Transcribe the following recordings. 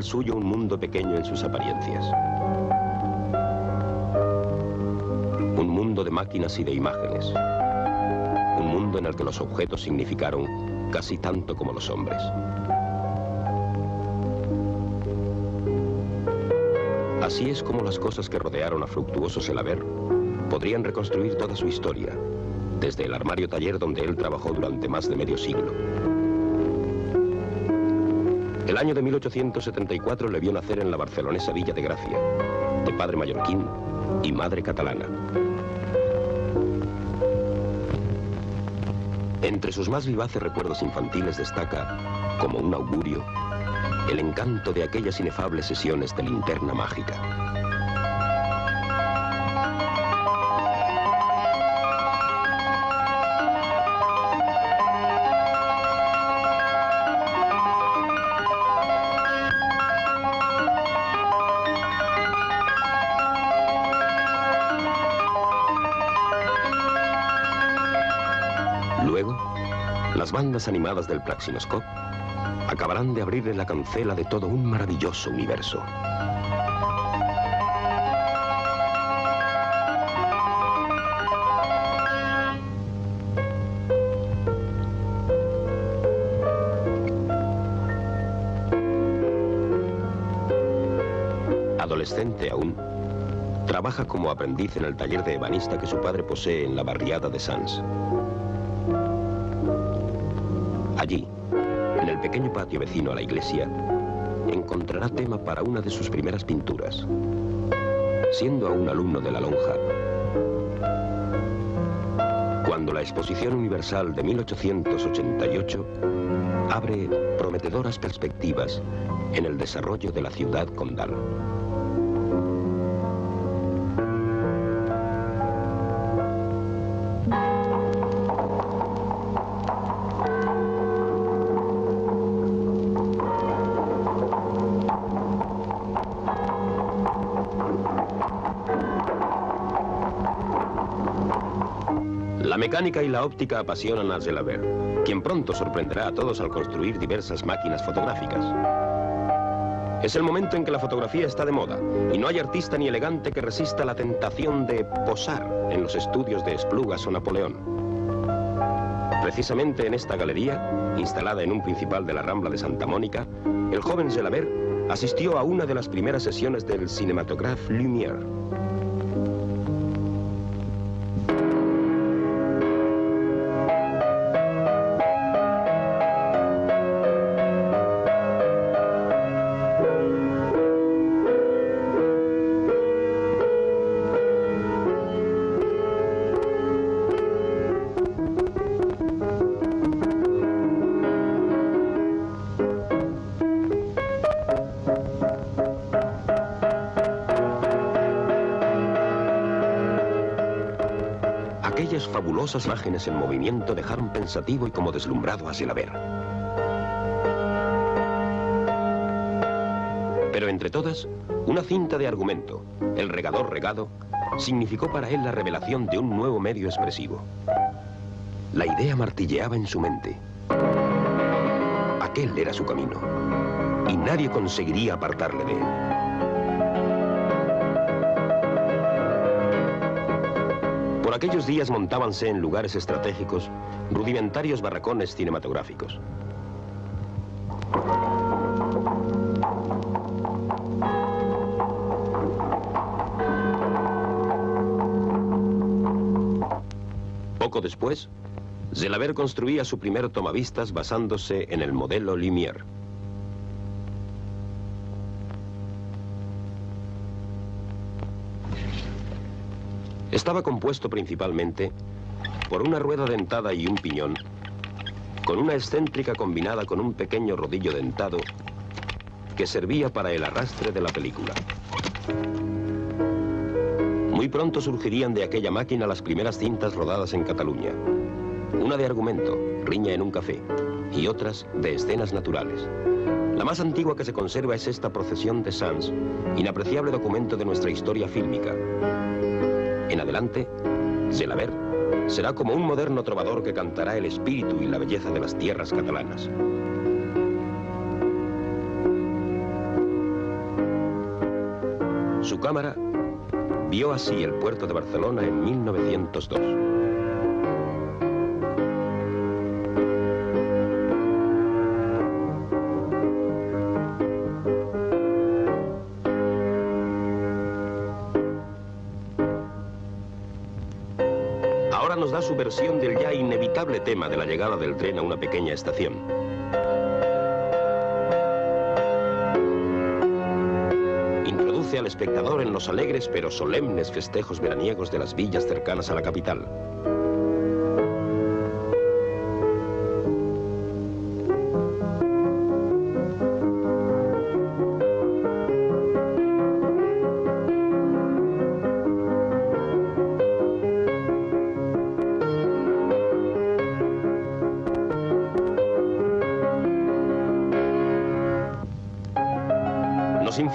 el suyo un mundo pequeño en sus apariencias. Un mundo de máquinas y de imágenes. Un mundo en el que los objetos significaron casi tanto como los hombres. Así es como las cosas que rodearon a Fructuoso Selaver podrían reconstruir toda su historia, desde el armario taller donde él trabajó durante más de medio siglo. El año de 1874 le vio nacer en la barcelonesa Villa de Gracia, de padre mallorquín y madre catalana. Entre sus más vivaces recuerdos infantiles destaca, como un augurio, el encanto de aquellas inefables sesiones de linterna mágica. Las bandas animadas del Plaxinoscope acabarán de abrirle la cancela de todo un maravilloso universo. Adolescente aún, trabaja como aprendiz en el taller de ebanista que su padre posee en la barriada de Sans. Allí, en el pequeño patio vecino a la iglesia, encontrará tema para una de sus primeras pinturas. Siendo aún alumno de la lonja, cuando la Exposición Universal de 1888 abre prometedoras perspectivas en el desarrollo de la ciudad condal. La mecánica y la óptica apasionan a Gelaber, quien pronto sorprenderá a todos al construir diversas máquinas fotográficas. Es el momento en que la fotografía está de moda y no hay artista ni elegante que resista la tentación de posar en los estudios de Esplugas o Napoleón. Precisamente en esta galería, instalada en un principal de la Rambla de Santa Mónica, el joven Gelaber asistió a una de las primeras sesiones del Cinematographe Lumière. Aquellas fabulosas imágenes en movimiento dejaron pensativo y como deslumbrado a Gelaber. Pero entre todas, una cinta de argumento, El regador regado, significó para él la revelación de un nuevo medio expresivo. La idea martilleaba en su mente. Aquel era su camino, y nadie conseguiría apartarle de él. Aquellos días montábanse en lugares estratégicos rudimentarios barracones cinematográficos. Poco después, Zelaber construía su primer tomavistas basándose en el modelo Lumière. Estaba compuesto principalmente por una rueda dentada y un piñón, con una excéntrica combinada con un pequeño rodillo dentado que servía para el arrastre de la película. Muy pronto surgirían de aquella máquina las primeras cintas rodadas en Cataluña. Una de argumento, riña en un café, y otras de escenas naturales. La más antigua que se conserva es esta procesión de Sans, inapreciable documento de nuestra historia fílmica. En adelante, Selaver será como un moderno trovador que cantará el espíritu y la belleza de las tierras catalanas. Su cámara vio así el puerto de Barcelona en 1902. Versión del ya inevitable tema de la llegada del tren a una pequeña estación. al espectador en los alegres pero solemnes festejos veraniegos de las villas cercanas a la capital.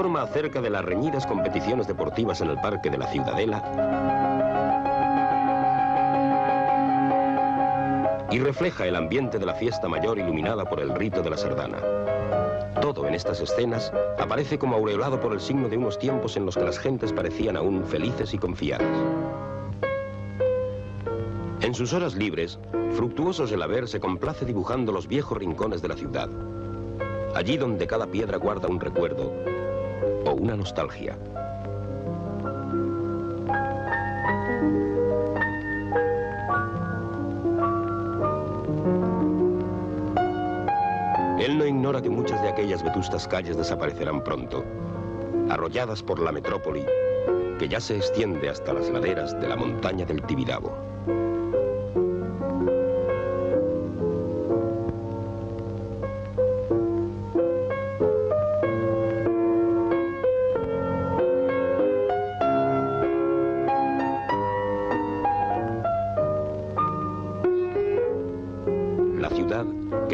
Informa acerca de las reñidas competiciones deportivas en el Parque de la Ciudadela y refleja el ambiente de la fiesta mayor iluminada por el rito de la sardana. Todo en estas escenas aparece como aureolado por el signo de unos tiempos en los que las gentes parecían aún felices y confiadas. En sus horas libres, fructuosos el haber se complace dibujando los viejos rincones de la ciudad. Allí donde cada piedra guarda un recuerdo, o una nostalgia. Él no ignora que muchas de aquellas vetustas calles desaparecerán pronto, arrolladas por la metrópoli que ya se extiende hasta las laderas de la montaña del Tibidabo.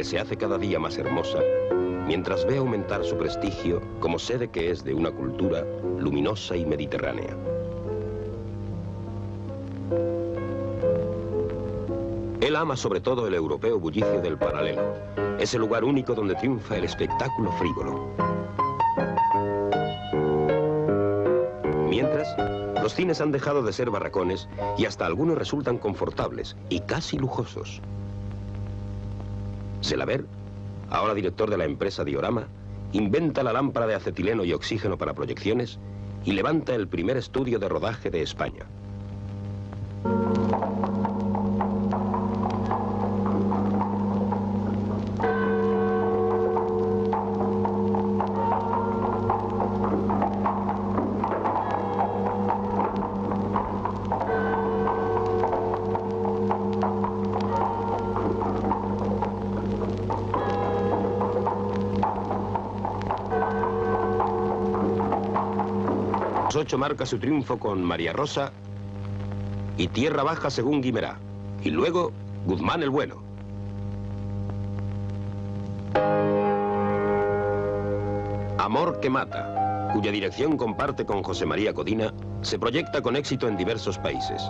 Se hace cada día más hermosa, mientras ve aumentar su prestigio como sede que es de una cultura luminosa y mediterránea. Él ama sobre todo el europeo bullicio del paralelo, ese lugar único donde triunfa el espectáculo frívolo. Mientras, los cines han dejado de ser barracones y hasta algunos resultan confortables y casi lujosos. Selaver, ahora director de la empresa Diorama, inventa la lámpara de acetileno y oxígeno para proyecciones y levanta el primer estudio de rodaje de España. Marca su triunfo con María Rosa y Tierra Baja según Guimerá. Y luego Guzmán el Bueno. Amor que mata, cuya dirección comparte con José María Codina, se proyecta con éxito en diversos países.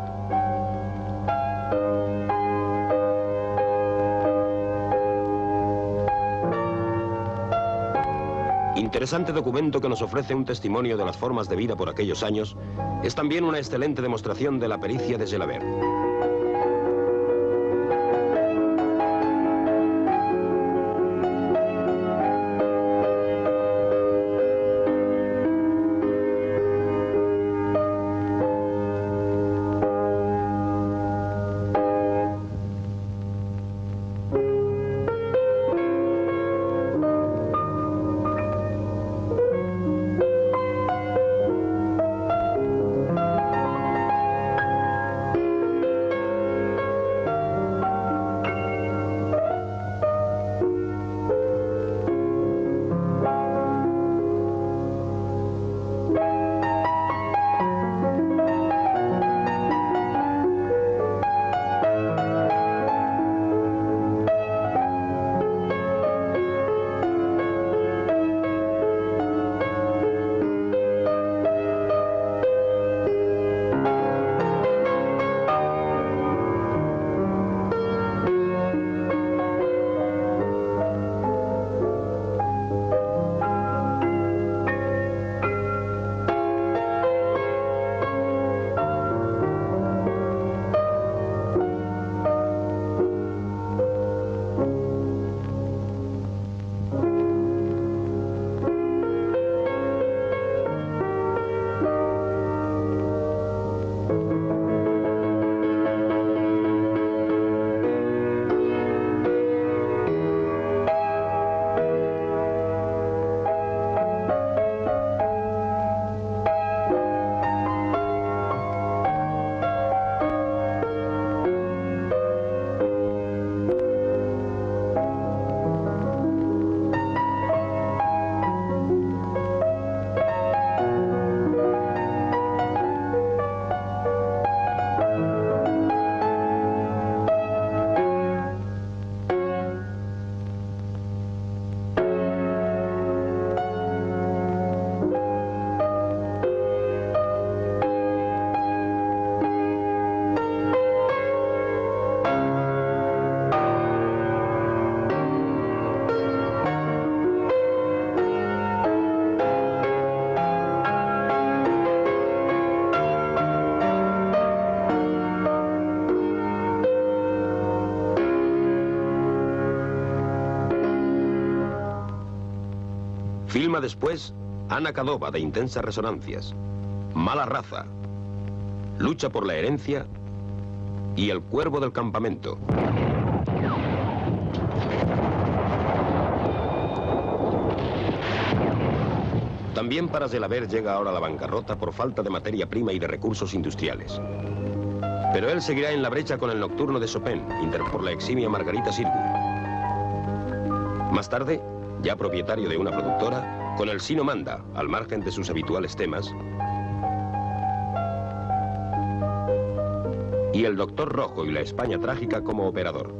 Interesante documento que nos ofrece un testimonio de las formas de vida por aquellos años, es también una excelente demostración de la pericia de Gelabert. Filma después Ana Cadova de Intensas Resonancias, Mala Raza, Lucha por la Herencia y El Cuervo del Campamento. También para Zelaber llega ahora la bancarrota por falta de materia prima y de recursos industriales. Pero él seguirá en la brecha con el nocturno de Chopin, por la eximia Margarita Sirgu. Más tarde, ya propietario de una productora, con el Sino Manda, al margen de sus habituales temas, y el Doctor Rojo y la España Trágica como operador.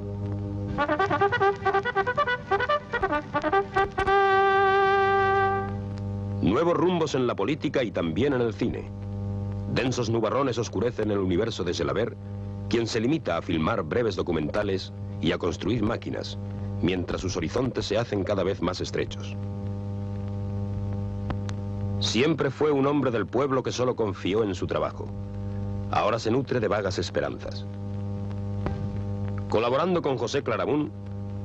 Nuevos rumbos en la política y también en el cine. Densos nubarrones oscurecen el universo de Selaver, quien se limita a filmar breves documentales y a construir máquinas, mientras sus horizontes se hacen cada vez más estrechos. Siempre fue un hombre del pueblo que solo confió en su trabajo. Ahora se nutre de vagas esperanzas. Colaborando con José Claramun,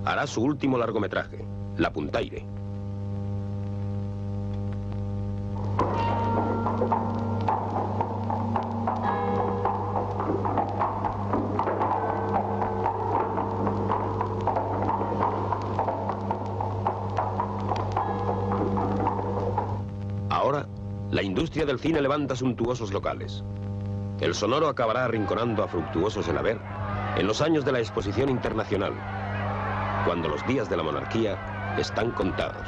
hará su último largometraje, La Puntaire. Industria del cine levanta suntuosos locales. El sonoro acabará arrinconando a fructuosos el haber en los años de la exposición internacional, cuando los días de la monarquía están contados.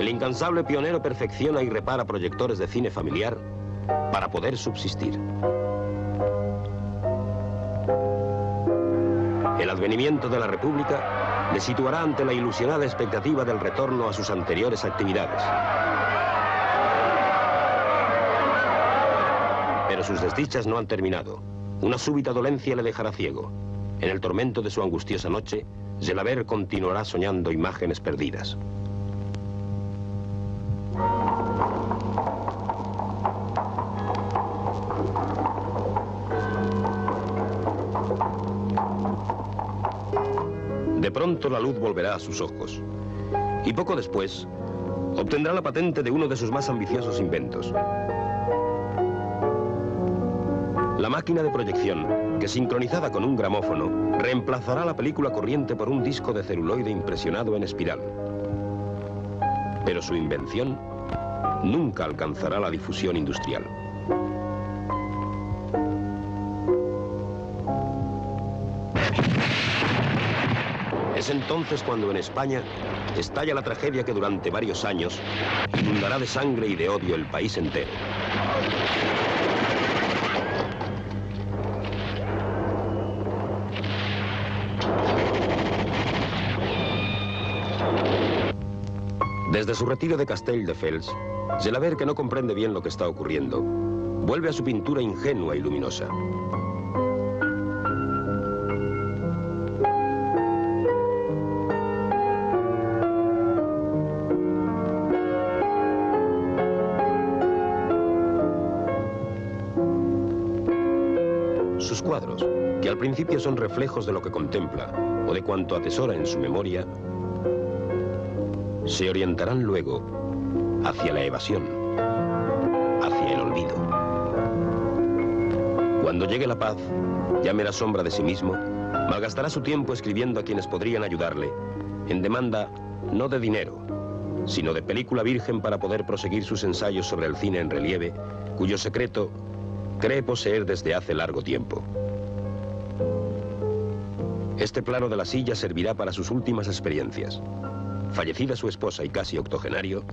El incansable pionero perfecciona y repara proyectores de cine familiar para poder subsistir. El advenimiento de la República le situará ante la ilusionada expectativa del retorno a sus anteriores actividades. Pero sus desdichas no han terminado. Una súbita dolencia le dejará ciego. En el tormento de su angustiosa noche, Gelaber continuará soñando imágenes perdidas. Pronto la luz volverá a sus ojos. Y poco después, obtendrá la patente de uno de sus más ambiciosos inventos. La máquina de proyección, que sincronizada con un gramófono, reemplazará la película corriente por un disco de celuloide impresionado en espiral. Pero su invención nunca alcanzará la difusión industrial. Es entonces cuando en España estalla la tragedia que durante varios años inundará de sangre y de odio el país entero. Desde su retiro de Castell de Fels, Gelaber, que no comprende bien lo que está ocurriendo, vuelve a su pintura ingenua y luminosa. Al principio son reflejos de lo que contempla o de cuanto atesora en su memoria, se orientarán luego hacia la evasión, hacia el olvido. Cuando llegue la paz, llame la sombra de sí mismo, malgastará su tiempo escribiendo a quienes podrían ayudarle, en demanda no de dinero, sino de película virgen para poder proseguir sus ensayos sobre el cine en relieve, cuyo secreto cree poseer desde hace largo tiempo. Este plano de la silla servirá para sus últimas experiencias. Fallecida su esposa y casi octogenario,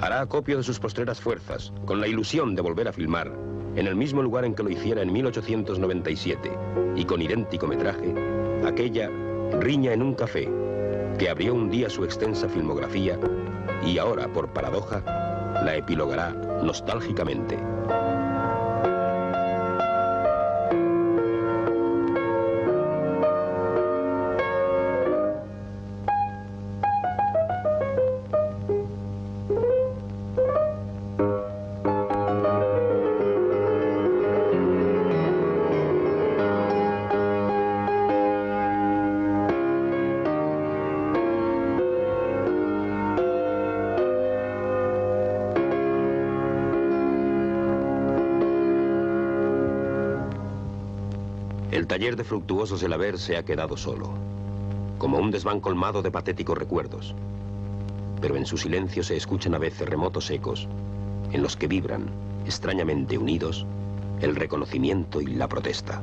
hará acopio de sus postreras fuerzas, con la ilusión de volver a filmar, en el mismo lugar en que lo hiciera en 1897, y con idéntico metraje, aquella Riña en un café, que abrió un día su extensa filmografía y ahora, por paradoja, la epilogará nostálgicamente. El taller de fructuosos del haber se ha quedado solo, como un desván colmado de patéticos recuerdos. Pero en su silencio se escuchan a veces remotos ecos, en los que vibran, extrañamente unidos, el reconocimiento y la protesta.